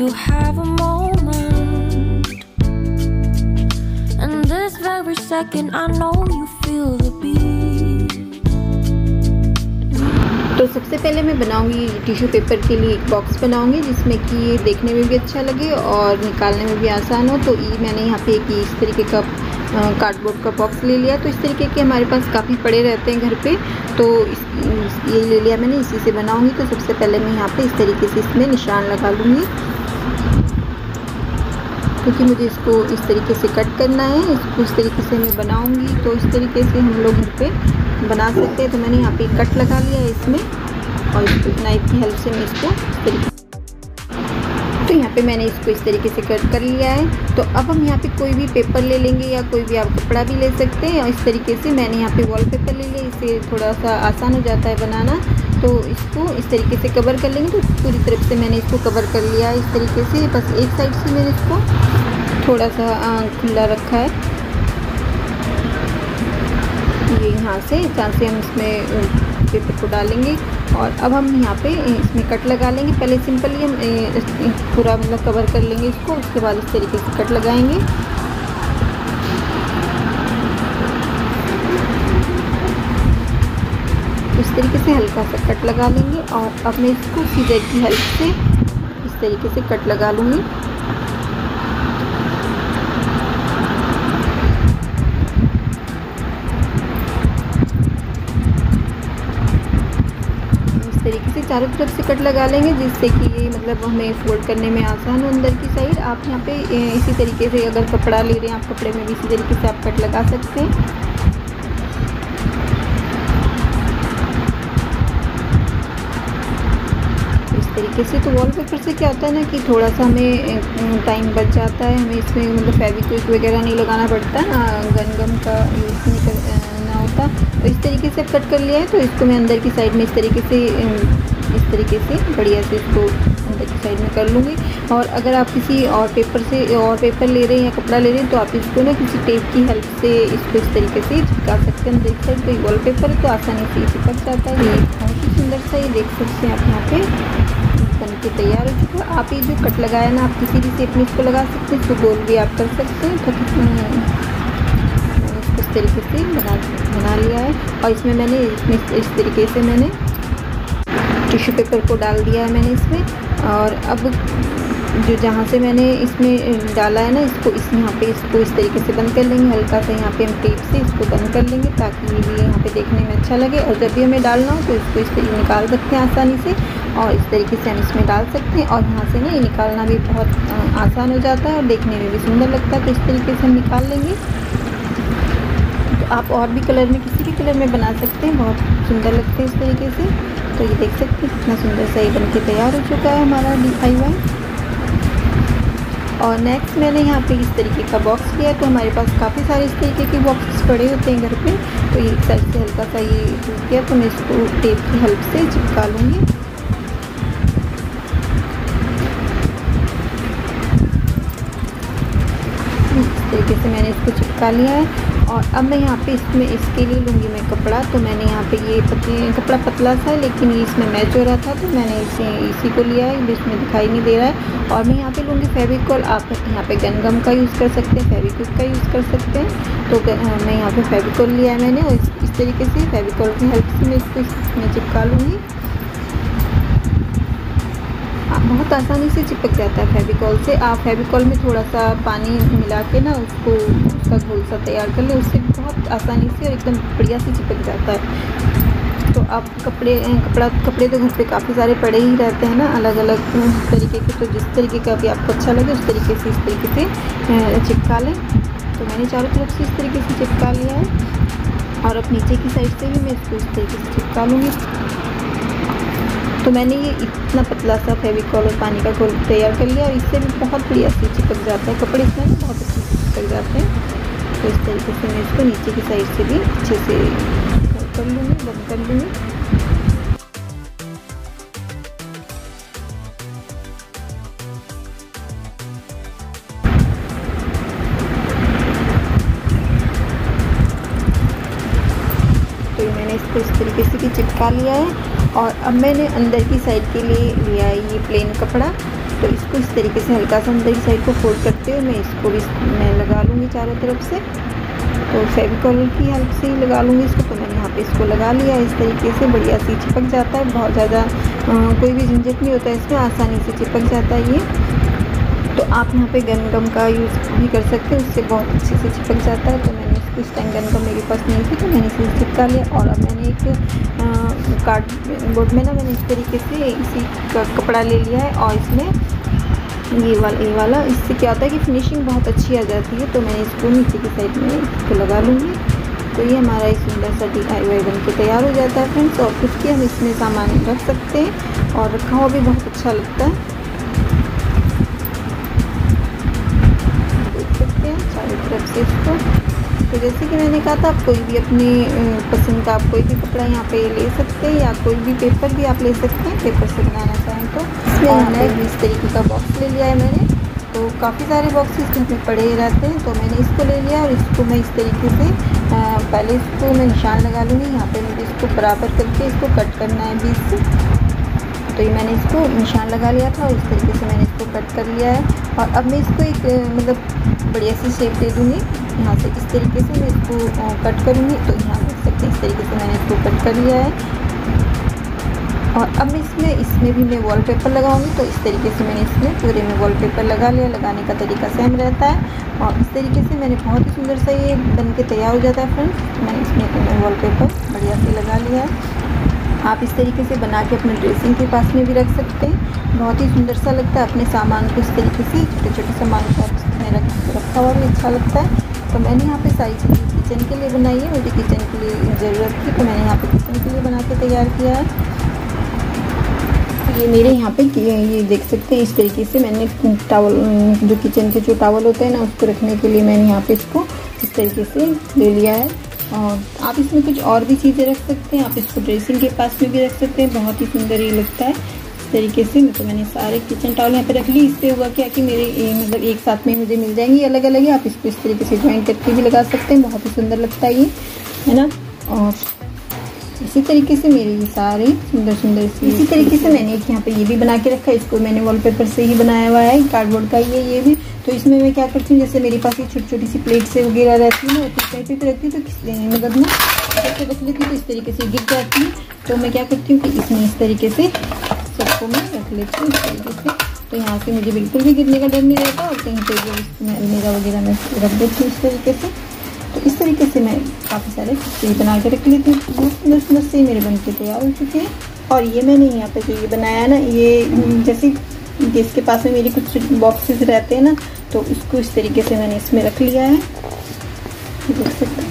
you have a moment. And this very second, I know you feel the beat. तो सबसे पहले मैं बनाऊँगी टिश्यू पेपर के लिए एक बॉक्स बनाऊँगी जिसमें कि ये देखने में भी अच्छा लगे और निकालने में भी आसान हो। तो ये मैंने यहाँ पे एक इस तरीके का कार्डबोर्ड का बॉक्स ले लिया। तो इस तरीके के हमारे पास काफ़ी पड़े रहते हैं घर पे। तो इस, ये ले लिया मैंने इसी से बनाऊँगी। तो सबसे पहले मैं यहाँ पे इस तरीके से इसमें निशान लगा लूँगी। क्योंकि मुझे इसको इस तरीके से कट करना है, इसको इस तरीके से मैं बनाऊँगी। तो इस तरीके से हम लोग घर पे बना सकते हैं। तो मैंने यहाँ पे कट लगा लिया है इसमें, और इस नाइफ की हेल्प से मैं इसको तो यहाँ पे मैंने इसको इस तरीके से कट कर लिया है। तो अब हम यहाँ पे कोई भी पेपर ले लेंगे या कोई भी आप कपड़ा भी ले सकते हैं। और इस तरीके से मैंने यहाँ पे वॉल पेपर ले लिया। इससे थोड़ा सा आसान हो जाता है बनाना। तो इसको इस तरीके से कवर कर लेंगे। तो पूरी तरफ़ से मैंने इसको कवर कर लिया है इस तरीके से। बस एक साइड से मैंने इसको थोड़ा सा खुला रखा है। ये यहाँ से जहाँ से हम इसमें पेपर को डालेंगे। और अब हम यहाँ पे इसमें कट लगा लेंगे। पहले सिंपली हम पूरा मतलब कवर कर लेंगे इसको। उसके बाद इस तरीके से कट लगाएँगे। इस तरीके से हल्का सा कट लगा लेंगे और अब मैं इसको सीजर की हेल्प से इस तरीके से कट लगा लूँगी। तरीके से चारों तरफ़ से कट लगा लेंगे, जिससे कि ये मतलब हमें फोल्ड करने में आसान हो अंदर की साइड आप यहाँ पे इसी तरीके से अगर कपड़ा ले रहे हैं, आप कपड़े में भी इसी तरीके से आप कट लगा सकते हैं। तरीके से तो वॉलपेपर से क्या होता है ना कि थोड़ा सा हमें टाइम बच जाता है। हमें इसमें मतलब फेविक्विक वगैरह नहीं लगाना पड़ता गन गम का यूज़ नहीं करना होता। तो इस तरीके से कट कर लिया है तो इसको मैं अंदर की साइड में इस तरीके से इस तरीके से बढ़िया से इसको अंदर की साइड में कर लूँगी। और अगर आप किसी और पेपर से, और पेपर ले रहे हैं या कपड़ा ले रहे हैं तो आप इसको ना किसी टेप की हेल्प से इसको इस तरीके से चिपका सकते हैं। अंदर की साइड तो वॉल पेपर तो आसानी से चिपक जाता है। ये बहुत ही सुंदर सा ये देख सकते हैं आप यहाँ पे। बन के तैयार हो चुका है, आप ये जो कट लगाया ना, आप किसी भी शेप में इसको लगा सकते हैं इसको गोल भी आप कर सकते हैं तो इसको इस तरीके से बना बना लिया है। और इसमें मैंने, इसमें इस तरीके से मैंने टिश्यू पेपर को डाल दिया है मैंने इसमें। और अब जो जहाँ से मैंने इसमें डाला है ना, इसको इस, यहाँ पे इसको इस तरीके से बंद कर लेंगे। हल्का सा यहाँ पे हम टेप से इसको बंद कर लेंगे, ताकि ये भी यहाँ पे देखने में अच्छा लगे। और जब भी हमें डालना हो तो इसको इस तरीके निकाल सकते हैं आसानी से। और इस तरीके से हम इसमें डाल सकते हैं और यहाँ से ना ये निकालना भी बहुत आसान हो जाता है और देखने में भी सुंदर लगता है। तो इस तरीके से हम निकाल लेंगे। तो आप और भी कलर में, किसी भी कलर में बना सकते हैं। बहुत सुंदर लगते हैं इस तरीके से। तो ये देख सकते हैं कितना सुंदर सा ये बन के तैयार हो चुका है हमारा डी आई वाई और नेक्स्ट मैंने यहाँ पे इस तरीके का बॉक्स लिया तो हमारे पास काफ़ी सारे इस तरीके के बॉक्स पड़े होते हैं घर पे। तो ये साइड से हल्का सा ये यूज़ किया। तो मैं इसको टेप की हेल्प से चिपका लूँगी। तरीके से मैंने इसको चिपका लिया है और अब मैं यहाँ पे इसमें इसके लिए लूँगी मैं कपड़ा। तो मैंने यहाँ पे ये पतले कपड़ा पतला है लेकिन ये इसमें मैच हो रहा था तो मैंने इसे इसी को लिया है। इसमें दिखाई नहीं दे रहा है। और मैं यहाँ पे लूँगी फेविकॉल आप यहाँ पे गनगम का यूज़ कर सकते हैं फेविक्विक का यूज़ कर सकते हैं। तो मैं यहाँ पे फेविकॉल लिया है मैंने और इस, इस तरीके से फेविकॉल की हेल्प से मैं इसको इसमें चिपका लूँगी। बहुत आसानी से चिपक जाता है फेविकॉल से। आप फेविकॉल में थोड़ा सा पानी मिला के ना उसको उसका घोल सा तैयार कर लें, उससे बहुत आसानी से और एकदम बढ़िया से चिपक जाता है। तो आप कपड़े कपड़ा, कपड़े तो घर पे काफ़ी सारे पड़े ही रहते हैं ना अलग अलग तरीके के तो जिस तरीके का भी आपको अच्छा लगे उस तरीके से, इस तरीके से चिपका लें। तो मैंने चारों तरफ़ से इस तरीके से चिपका लिया है और अब नीचे की साइड से भी मैं इसको इस तरीके से चिपका लूँगी। तो मैंने ये इतना पतला सा फेविकॉल और पानी का घोल तैयार कर लिया और इससे भी बहुत बढ़िया से चिपक जाता है। कपड़े इसमें भी बहुत अच्छे से चिपक जाते हैं। तो इस तरीके से मैं इसको नीचे की साइड से भी अच्छे से कर लूँगी, बंद कर लूँगी। तो मैंने इसको इस तरीके से चिपका लिया है। और अब मैंने अंदर की साइड के लिए लिया है ये प्लेन कपड़ा। तो इसको इस तरीके से हल्का सा अंदर की साइड को फोल्ड करते हुए मैं इसको भी मैं लगा लूँगी चारों तरफ़ से। तो फेविकॉल की हेल्प से ही लगा लूँगी इसको। तो मैंने यहाँ पे इसको लगा लिया इस तरीके से। बढ़िया सी चिपक जाता है। बहुत ज़्यादा कोई भी झंझट नहीं होता है इसमें। आसानी से चिपक जाता है ये। तो आप यहाँ पे गन गम का यूज़ भी कर सकते हैं। उससे बहुत अच्छे से चिपक जाता है। तो मैंने इस टाइम गन मेरे पास नहीं थी तो मैंने इसे चिपका लिया और अब मैंने एक कार्ड बोर्ड में ना मैंने इस तरीके से इसी का, कपड़ा ले लिया है और इसमें ये वाला ये वाला, इससे क्या होता है कि फिनिशिंग बहुत अच्छी आ जाती है तो मैंने इसको नीचे की साइड में इसको लगा लूँगी। तो ये हमारा इस सुंदर सा डी आई वाई बन के तैयार हो जाता है फ्रेंड्स और कुछ भी हम इसमें सामान रख सकते हैं और रखा हुआ भी बहुत अच्छा लगता है। देख सकते हैं, चारों तरफ़ से इसको। तो जैसे कि मैंने कहा था आप कोई भी अपनी पसंद का आप कोई भी कपड़ा यहाँ पे ले सकते हैं या कोई भी पेपर भी आप ले सकते हैं पेपर से बनाना चाहें तो। इसमें मैंने इस तरीके का बॉक्स ले लिया है मैंने। तो काफ़ी सारे बॉक्सेस घर में पड़े रहते हैं तो मैंने इसको ले लिया और इसको मैं इस तरीके से आ, पहले इसको मैं निशान लगा लूँगी। यहाँ पे मुझे इसको बराबर करके इसको कट करना है बीच से। तो ये मैंने इसको निशान लगा लिया था और इस तरीके से मैंने इसको कट कर लिया है। और अब मैं इसको एक मतलब बढ़िया सी शेप दे दूँगी। यहाँ से इस तरीके से मैं इसको कट करूँगी। तो यहाँ देख सकते हैं, इस तरीके से मैंने इसको कट कर लिया है। और अब मैं इसमें इसमें भी मैं वॉलपेपर लगाऊँगी। तो इस तरीके से मैंने इसमें पूरे में वॉलपेपर लगा लिया। लगाने का तरीका सेम रहता है। और इस तरीके से मैंने बहुत ही सुंदर सा ये बन के तैयार हो जाता है फ्रेंड्स मैंने इसमें वॉलपेपर बढ़िया से लगा लिया है। आप इस तरीके से बना के अपने ड्रेसिंग के पास में भी रख सकते हैं। बहुत ही सुंदर सा लगता है, अपने सामान को इस तरीके से छोटे छोटे सामान को इसमें रख, रखा हुआ भी अच्छा लगता है। तो मैंने यहाँ पे सारी चीज़ें किचन के लिए बनाई है, मुझे किचन के लिए ज़रूरत थी तो मैंने यहाँ पे किचन के लिए बना के तैयार किया है। ये मेरे यहाँ पे, ये देख सकते हैं, इस तरीके से मैंने टावल जो किचन के जो टावल होते हैं ना, उसको रखने के लिए मैंने यहाँ पे इसको इस तरीके से ले लिया है। और आप इसमें कुछ और भी चीज़ें रख सकते हैं, आप इसको ड्रेसिंग के पास में भी रख सकते हैं, बहुत ही सुंदर ये लगता है। इस तरीके से तो मैंने सारे किचन टावल यहाँ पे रख ली इससे हुआ क्या कि मेरे मतलब एक साथ में मुझे मिल जाएँगी अलग अलग ही आप इसको इस तरीके से ज्वाइन करके भी लगा सकते हैं, बहुत ही सुंदर लगता है ये, है ना? और इसी तरीके से मेरी ये सारे सुंदर सुंदर सी इसी तरीके से मैंने एक यहाँ पे ये भी बना के रखा है इसको मैंने वॉलपेपर से ही बनाया हुआ है कार्डबोर्ड का ये ये भी। तो इसमें मैं क्या करती हूँ जैसे मेरे पास ये छोटी छोटी सी प्लेट से वगैरह रहती है ना कहीं पे रखती हूँ तो मतलब ना ऐसे रख लेती हूँ तो इस तरीके से गिर जाती है। तो मैं क्या करती हूँ कि इसमें इस तरीके से सबको मैं रख लेती हूँ इस तरीके से। तो यहाँ से मुझे बिल्कुल भी गिरने का डर नहीं रहता और कहीं पर अलमीरा वगैरह मैं रख देती हूँ इस तरीके से। तो इस तरीके से मैं काफ़ी सारे चीज़ बना के रख लेती हूँ। बहुत सुंदर सुंदर से मेरे बन के तैयार हो चुके हैं। और ये मैंने यहाँ पे जो ये बनाया ना ये जैसे जिसके पास में मेरी कुछ बॉक्सेस रहते हैं ना तो इसको इस तरीके से मैंने इसमें रख लिया है। देख सकते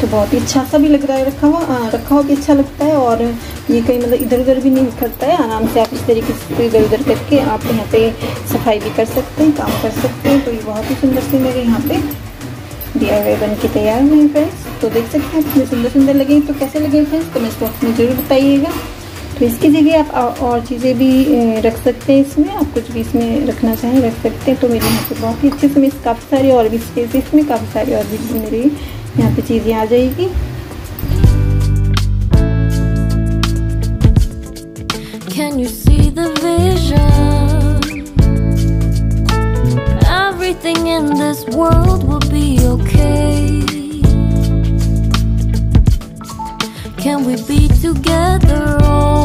तो बहुत ही अच्छा सा भी लग रहा है रखा हुआ हाँ, रखा हुआ भी अच्छा लगता है और ये कहीं मतलब इधर उधर भी नहीं निकलता है। आराम से आप इस तरीके से इधर उधर करके आप यहाँ पे सफ़ाई भी कर सकते हैं काम कर सकते हैं। तो ये बहुत ही सुंदर से मेरे यहाँ पे डी बन के तैयार हुए फ्रेंड्स तो देख सकते हैं, इतने सुंदर सुंदर लगे तो कैसे लगे फ्रेंड्स मैं बॉक्स में ज़रूर बताइएगा। तो इसकी जगह आप और चीज़ें भी रख सकते हैं इसमें। आप कुछ भी इसमें रखना चाहें, रख सकते हैं। तो मेरे यहाँ पे बहुत ही अच्छे से काफ़ी सारी और भी स्पेस इसमें, काफ़ी सारी और भी मेरी यहाँ पे चीज़ें आ जाएगी। Can you see the vision? Everything in this world will be okay. Can we be together all